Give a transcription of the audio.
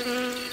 Música